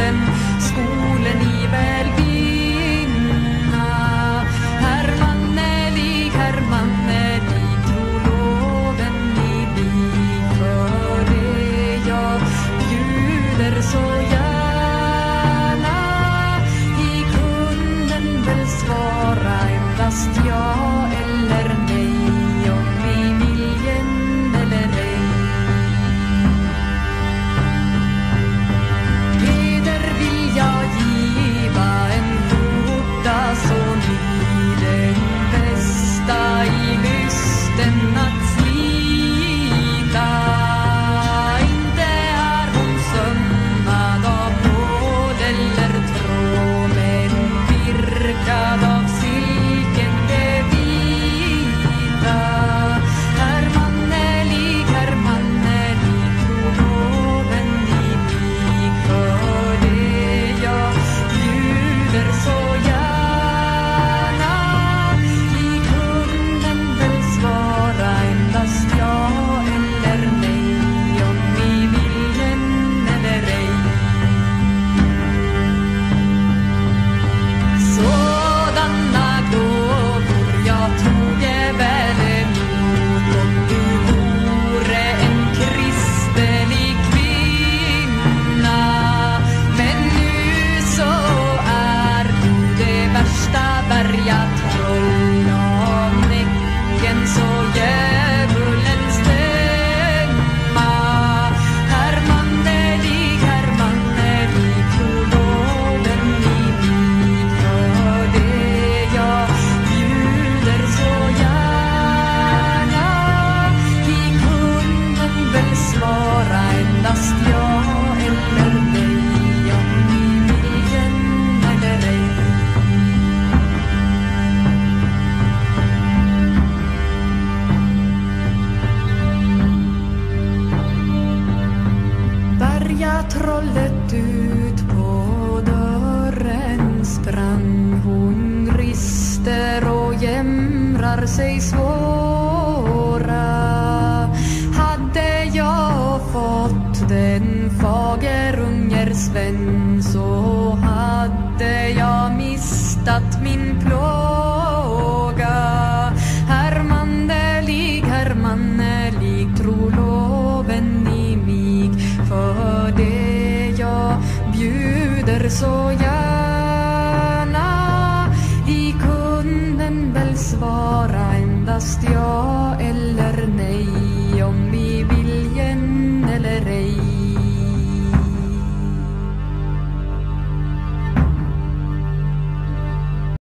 platsen skolen i välvinna Herr Mannelig, herr Mannelig, tro loven i mig. för det jag bjuder så gärna sig svåra. Hade jag fått den fagerunger Sven så hade jag mistat min plåga. Hermandelig, hermannelig, tro loven i mig. För det jag bjuder så gärna i kunden väl svara endast ja eller nej. Om vi vill igen eller ej.